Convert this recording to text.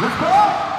Let's go!